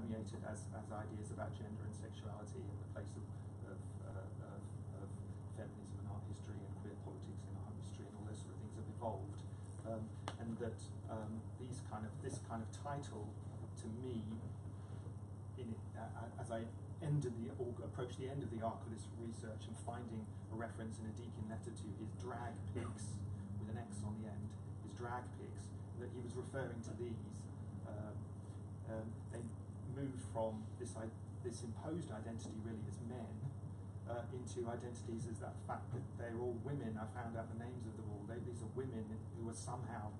permeated as, as ideas about gender and sexuality and the place of, of, uh, of, of feminism in art history and queer politics in art history and all those sort of things have evolved. Um, and that um, these kind of this kind of title to me in it, uh, as I ended the or approached the end of the arc of this research and finding a reference in a Deakin letter to his drag pics with an X on the end, his drag pics, that he was referring to these. Um, um, they moved from this this imposed identity really as men uh, into identities as that fact that they're all women. I found out the names of them all. They, these are women who are somehow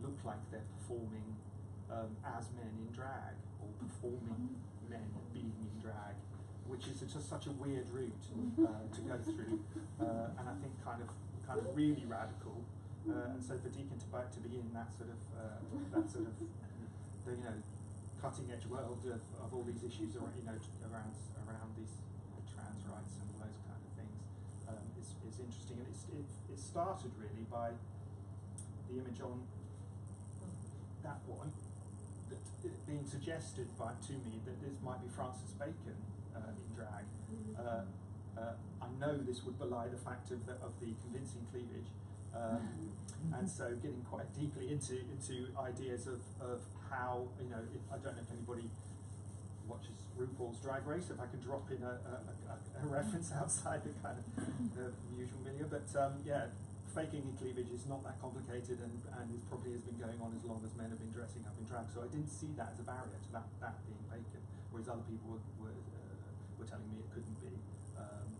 look like they're performing um, as men in drag or performing men being in drag, which is just such a weird route uh, to go through, uh, and I think kind of kind of really radical. Uh, and so for Deakin to, to be in that sort of uh, that sort of the, you know cutting edge world of, of all these issues around you know around around these trans rights and all those kind of things um, is, is interesting and it's, it, it started really by the image on that one being suggested by to me that this might be Francis Bacon uh, in drag. Uh, uh, I know this would belie the fact of the, of the convincing cleavage, um, and so getting quite deeply into into ideas of, of how you know if, I don't know if anybody watches RuPaul's Drag Race. If I could drop in a, a, a, a reference outside the kind of the usual milieu, but um, yeah, faking in cleavage is not that complicated and, and it probably has been going on as long as men have been dressing up in drag. So I didn't see that as a barrier to that, that being Bacon, whereas other people were, were, uh, were telling me it couldn't be. Um,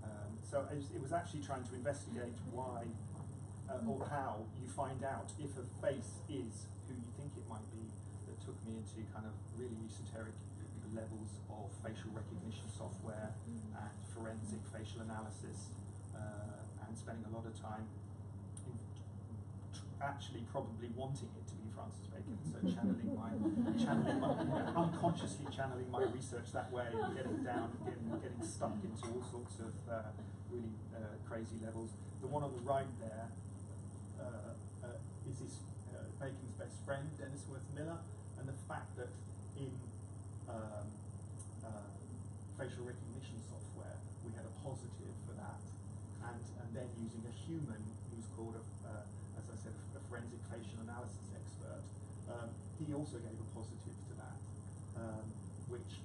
um, so it was, actually trying to investigate why uh, or how you find out if a face is who you think it might be that took me into kind of really esoteric levels of facial recognition software and forensic facial analysis uh, and spending a lot of time actually probably wanting it to be Francis Bacon, so channeling my, channeling my, you know, unconsciously channeling my research that way and getting down, getting, getting stuck into all sorts of uh, really uh, crazy levels. The one on the right there is this uh, Bacon's best friend, Denis Wirth-Miller, and the fact that in um, uh, facial recognition software we had a positive for that and, and then using a human who's called, a, uh, as I said, a forensic facial analysis expert, um, he also gave a positive to that, um, which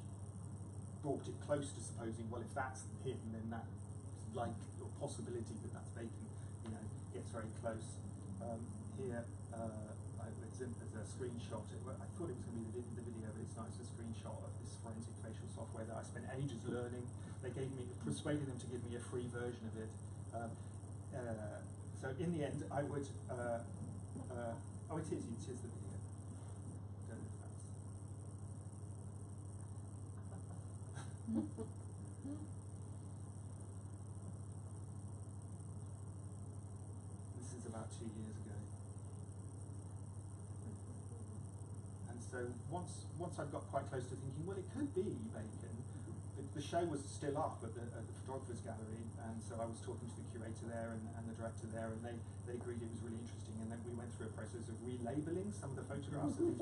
brought it close to supposing, well, if that's him, then that like or possibility that that's Bacon, you know, gets very close. Um, here, uh, it's in, there's a screenshot. It, I thought it was going to be the, video, but it's. It's a screenshot of this forensic facial software that I spent ages learning. They gave me, persuaded them to give me a free version of it. Um, uh, so in the end, I would. Uh, uh, oh, it is. It is the video. Don't know if that's. this is about two years ago. And so once once I got quite close to thinking, well, it could be Bacon the, show was still up at the, at the, Photographers Gallery, and so I was talking to the curator there and, and, the director there, and they, they agreed it was really interesting. And then we went through a process of relabeling some of the photographs and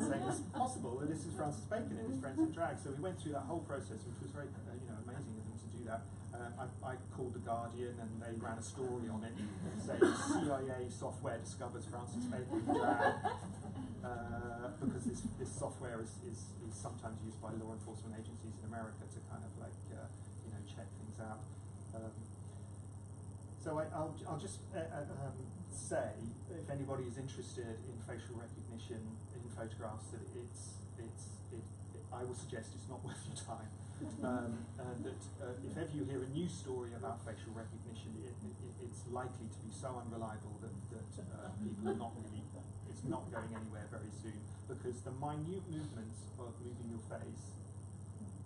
saying it's possible that this is Francis Bacon and his friends in drag. So we went through that whole process, which was very uh, you know amazing of them to do that. Uh, I, I, called the Guardian, and they ran a story on it saying CIA software discovers Francis Bacon drag. Uh, because this, this software is, is, is sometimes used by law enforcement agencies in America to kind of like, uh, you know, check things out. Um, so I, will I'll just uh, uh, um, say, if anybody is interested in facial recognition in photographs, that it's, it's, it, it, I will suggest it's not worth your time. Um, and that uh, if ever you hear a news story about facial recognition, it, it's likely to be so unreliable that, that uh, people are not really it's not going anywhere very soon because the minute movements of moving your face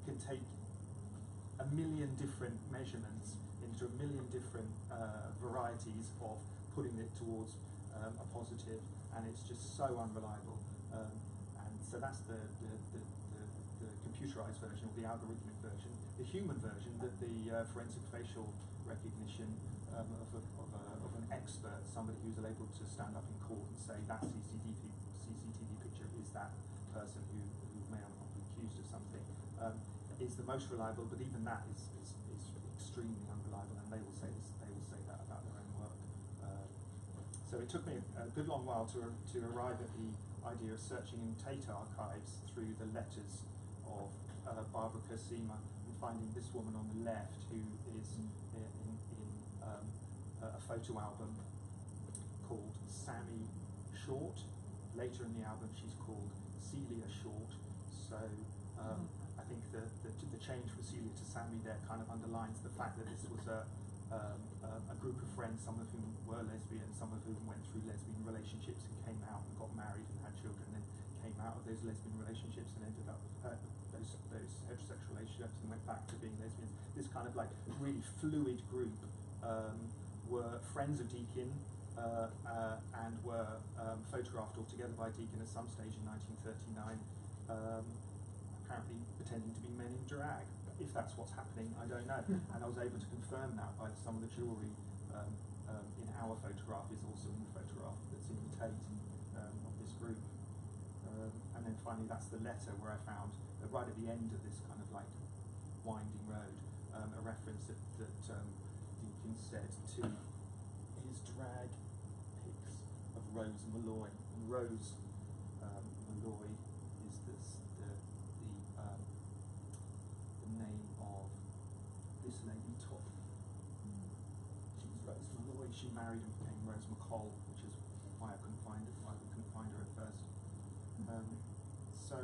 can take a million different measurements into a million different uh, varieties of putting it towards um, a positive and it's just so unreliable um, and so that's the, the, the, the, computerized version or the algorithmic version the human version that the uh, forensic facial recognition um, of, a, of, a, of, an expert, somebody who's able to stand up in court and say that CCTV, CCTV picture is that person who, who may not be accused of something, is the most reliable, but even that is, is, is extremely unreliable, and they will say this, they will say that about their own work. Uh, so it took me a, a good long while to, to arrive at the idea of searching in Tate archives through the letters of uh, Barbara Ker-Seymer and finding this woman on the left who is in, in, um, a photo album called Sammy Short. Later in the album, she's called Celia Short. So um, I think the, the, the change from Celia to Sammy there kind of underlines the fact that this was a, um, a, a, group of friends, some of whom were lesbian, some of whom went through lesbian relationships and came out and got married and had children, and then came out of those lesbian relationships and ended up uh, those, those heterosexual relationships and went back to being lesbians. This kind of like really fluid group um, were friends of Deakin, uh, uh, and were um, photographed all together by Deakin at some stage in 1939, um, apparently pretending to be men in drag. If that's what's happening, I don't know. and I was able to confirm that by some of the jewellery um, um, in our photograph is also in the photograph that's in the Tate um, of this group. Um, and then finally, that's the letter where I found uh, right at the end of this kind of like winding road a reference that, that Deakin said to his drag pics of Rose Malloy. And Rose um, Malloy is this, the, the, um, the name of this lady top. She's Rose Malloy. She married and became Rose McColl, which is why I couldn't find it, why we couldn't find her at first. Um, so,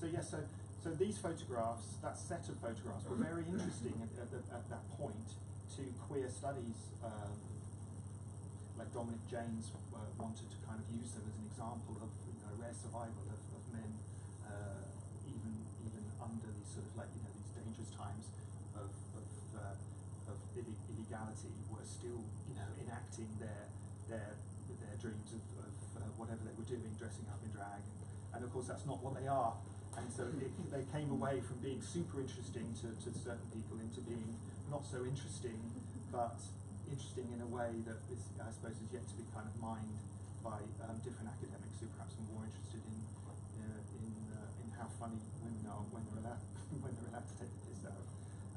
so yes, so so these photographs, that set of photographs, were very interesting at, at, at that point to queer studies um, like Dominic Janes uh, wanted to kind of use them as an example of you know, rare survival of, of men, uh, even even under these sort of like you know these dangerous times of of, uh, of illegality, were still you know enacting their their their dreams of, of uh, whatever they were doing, dressing up in drag, and, and of course that's not what they are. And so it, they came away from being super interesting to, to certain people into being not so interesting, but interesting in a way that is, I suppose, is yet to be kind of mined by um, different academics who perhaps are more interested in uh, in uh, in how funny women are when they're allowed when they're allowed to take the piss out of,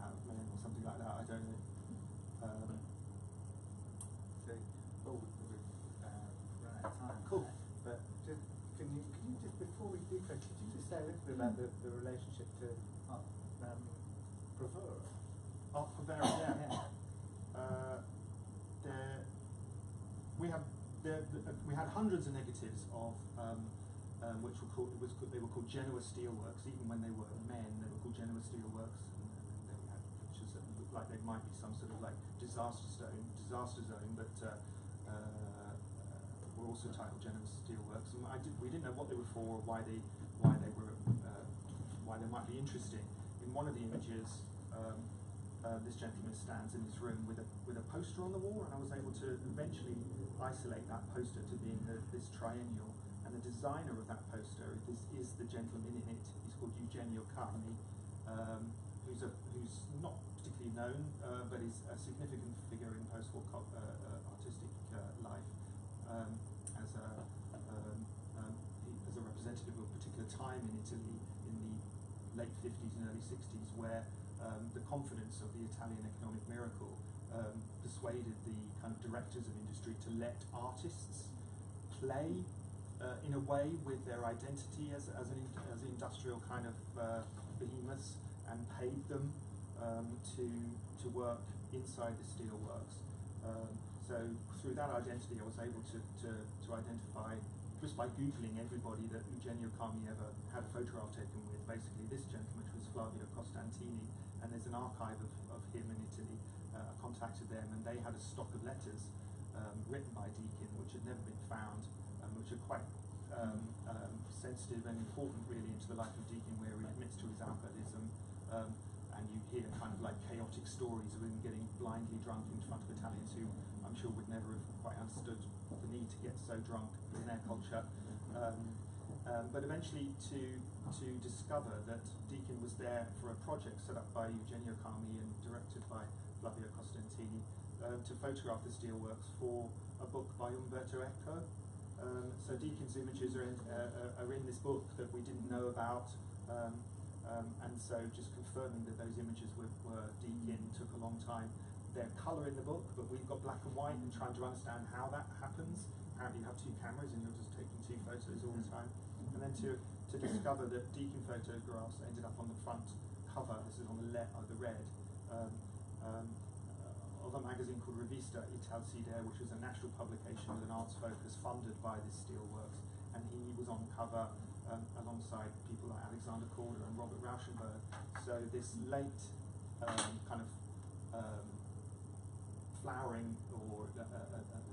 out of men or something like that. I don't know. Um, so, oh, we've uh, run out of time. Cool. But just, can you can you just before we could you just say a little bit about the, the relationship to uh, um? Oh, Provera, yeah. yeah. Uh, there, we have there, we had hundreds of negatives of um, um, which were called was they were called Genoa steelworks. Even when they were men, they were called Genoa steelworks. And, and then we had pictures that looked like they might be some sort of like disaster zone, disaster zone, but uh, uh, were also titled Genoa steelworks. And I did, we didn't know what they were for, or why they why they were uh, why they might be interesting. In one of the images. Um, uh, this gentleman stands in his room with a with a poster on the wall, and I was able to eventually isolate that poster to being the, this triennial. And the designer of that poster is, is the gentleman in it. He's called Eugenio Carmi, um, who's a who's not particularly known, uh, but is a significant figure in post-war uh, uh, artistic uh, life um, as a um, um, as a representative of a particular time in Italy in the late 50s and early 60s, where um, the confidence of the Italian economic miracle um, persuaded the kind of directors of industry to let artists play uh, in a way with their identity as, as, an, as an industrial kind of uh, behemoths and paid them um, to, to work inside the steelworks. Um, so through that identity, I was able to, to, to identify just by googling everybody that Eugenio Carmi ever had a photograph taken with, basically this gentleman, which was Flavio Costantini, and there's an archive of, of him in Italy. Uh, I contacted them, and they had a stock of letters um, written by Deakin, which had never been found, um, which are quite um, um, sensitive and important, really, into the life of Deakin, where he admits to his alcoholism. And you hear kind of like chaotic stories of him getting blindly drunk in front of Italians who I'm sure would never have quite understood the need to get so drunk in their culture. Um, um, but eventually to to discover that Deakin was there for a project set up by Eugenio Carmi and directed by Flavio Costantini um, to photograph the steelworks for a book by Umberto Eco. Um, so Deakin's images are in, uh, are in this book that we didn't know about. Um, Um, and so just confirming that those images were, were Deakin took a long time. They're colour in the book, but we've got black and white and trying to understand how that happens. Apparently you have two cameras and you're just taking two photos all the time. And then to, to discover that Deakin photographs ended up on the front cover, this is on the left, uh, the red, um, um, uh, of a magazine called Rivista Italsider, which was a national publication with an arts focus funded by this Steelworks. And he was on cover um, alongside people like Alexander Calder and Robert Rauschenberg. So this late um, kind of um, flowering or uh, uh, uh, uh,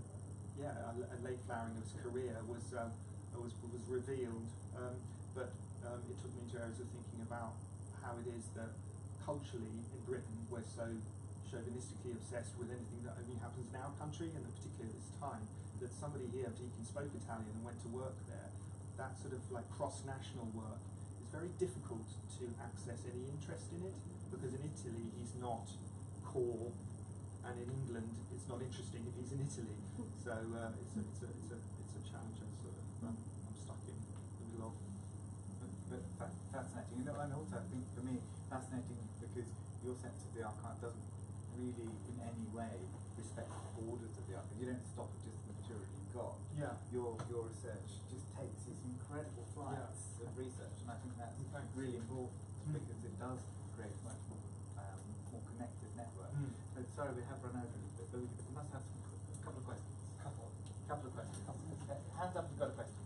yeah, a, late flowering of his career was um, was was revealed. Um, but um, it took me into areas of thinking about how it is that culturally in Britain we're so chauvinistically obsessed with anything that only happens in our country and particularly at this time that somebody here, Deakin, spoke Italian and went to work there. That sort of like cross-national work is very difficult to access any interest in it because in Italy he's not core and in England it's not interesting if he's in Italy. So uh, it's, a, it's, a, it's, a, it's a challenge I'm sort of um, I'm stuck in the middle of. But, but fa- fascinating, and, and also I think for me fascinating because your sense of the archive doesn't really in any way respect the borders of the archive. You don't stop at just the material you've got. Yeah. Your your research just takes these incredible flights of research, and I think that's Thanks. Really important Mm. because it does create a much more um, more connected network. Mm. But sorry, we have run over a little bit, but we, we must have some, a couple of questions. Couple. Couple of questions. Uh, Hands up if you've got a question.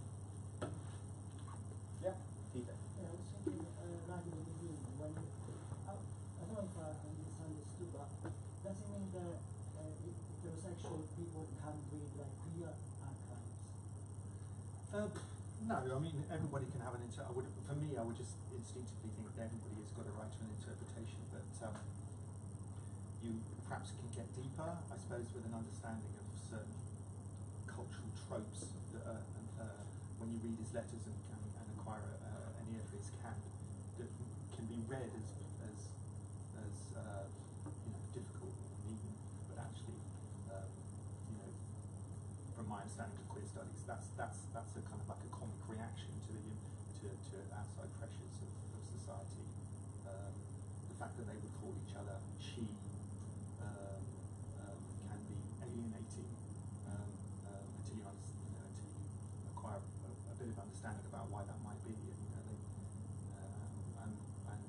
Yeah, Peter. Yeah, I was thinking, uh, right in the beginning, when, I, I don't know if I misunderstood, but does it mean that uh, if heterosexual people can't read like queer archives? Uh, no, I mean everybody can have an inter. I would, for me, I would just instinctively think that everybody has got a right to an interpretation. But um, you perhaps can get deeper, I suppose, with an understanding of certain cultural tropes that uh, uh, when you read his letters and, and, and acquire uh, any of his camp that can be read as as as uh, you know difficult mean, but actually um, you know from my understanding of queer studies, that's that's that's a kind of like a reaction to the to, to outside pressures of, of society. Um, the fact that they would call each other she um, um, can be alienating um, um, until you, you know, until you acquire a, a bit of understanding about why that might be. And, you know, they, um, and, and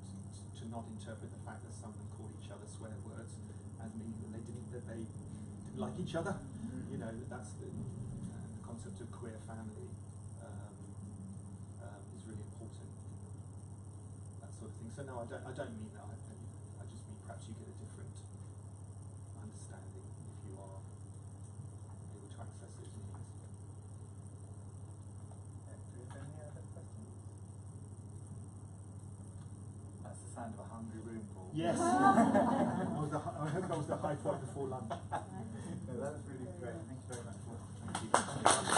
to not interpret the fact that some of them called each other swear words as meaning that they didn't that they didn't like each other. You know, that's the, uh, the concept of queer family um, um, is really important. That thing. So no, I don't. I don't mean that. I, I just mean perhaps you get a different understanding if you are able to access those meanings. Do we have any other questions? That's the sound of a hungry room, Paul. Yes. that was the, I hope that was the high point before lunch. no, that was really great. Thank you very much. Thank you.